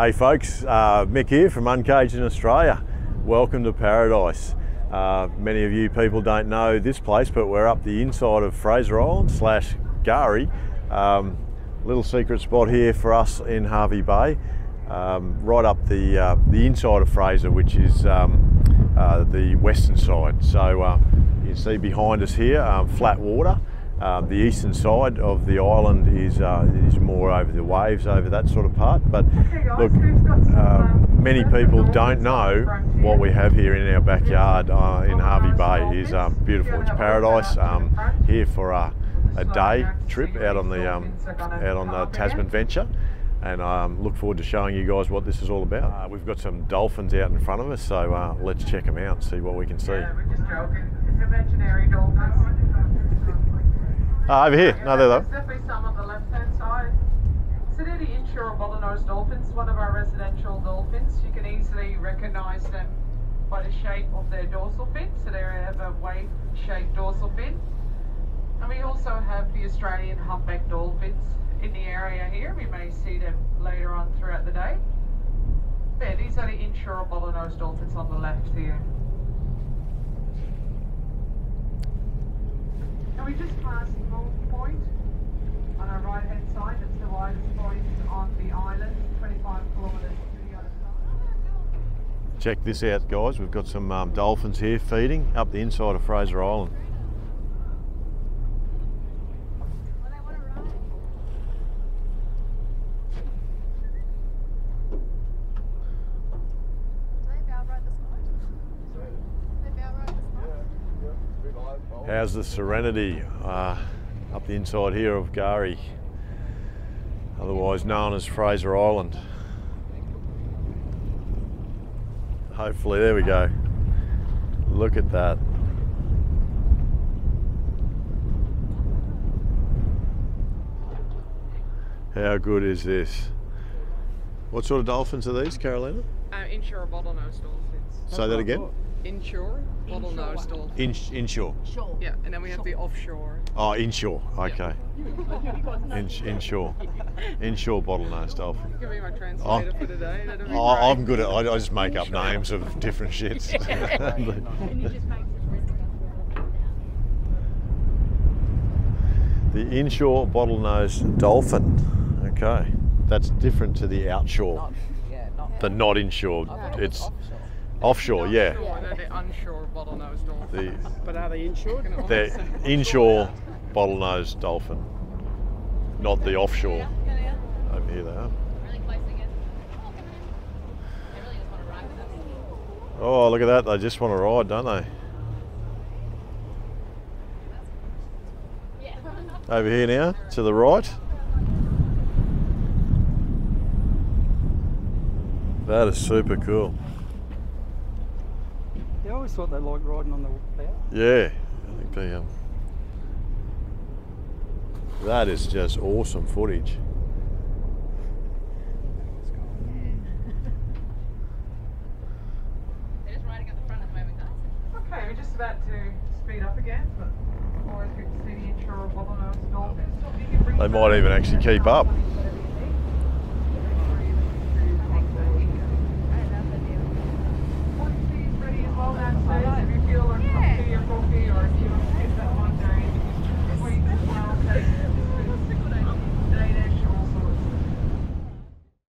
Hey folks, uh, Mick here from Uncaged in Australia. Welcome to Paradise. Uh, many of you people don't know this place, but we're up the inside of Fraser Island slash K'gari. Um, little secret spot here for us in Hervey Bay, um, right up the uh, the inside of Fraser, which is um, uh, the western side. So uh, you can see behind us here, um, flat water. Um, the eastern side of the island is uh, is more over the waves, over that sort of part. But look, um, many people don't know what we have here in our backyard uh, in Hervey Bay is um, beautiful. It's paradise um, here for a, a day trip out on the um, out on the Tasman Venture. And um, look forward to showing you guys what this is all about. Uh, we've got some dolphins out in front of us, so uh, let's check them out and see what we can see. Yeah, we're just joking. It's imaginary dolphins. Uh, over here, no, there though. definitely some on the left-hand side. So they're the inshore bottlenose dolphins, one of our residential dolphins. You can easily recognise them by the shape of their dorsal fin. So they have a wave-shaped dorsal fin. And we also have the Australian humpback dolphins in the area here. We may see them later on throughout the day. Yeah, these are the inshore bottlenose dolphins on the left here. And we just passed North Point on our right hand side. It's the widest point on the island, 25 kilometres to the other side. Check this out, guys. We've got some um, dolphins here feeding up the inside of Fraser Island. How's the serenity uh, up the inside here of K'gari, otherwise known as Fraser Island? Hopefully, there we go. Look at that. How good is this? What sort of dolphins are these, Carolina? Uh, inshore bottlenose dolphins. Say that again. Inshore bottlenose dolphins. In, inshore. Yeah, and then we have the offshore. Oh, inshore. Okay. In, inshore. Inshore bottlenose dolphin. You can be my translator oh. for today. That'd be Oh, I, I'm good at. I, I just make up names of different shits. the inshore bottlenose dolphin. Okay, that's different to the outshore. Yeah, not The not inshore. It's offshore. Offshore, yeah. Offshore, they're the onshore bottlenose dolphins. The But are they insured? the inshore bottlenose dolphin, not the offshore. Over here they are. Oh, look at that. They just want to ride, don't they? Over here now, to the right. That is super cool. Yeah, I always thought they liked riding on the bow. Yeah, I think they um. That is just awesome footage. Okay, we're just about to speed up again, but always good to see the inshore bottlenose dolphins. You They might even actually keep up.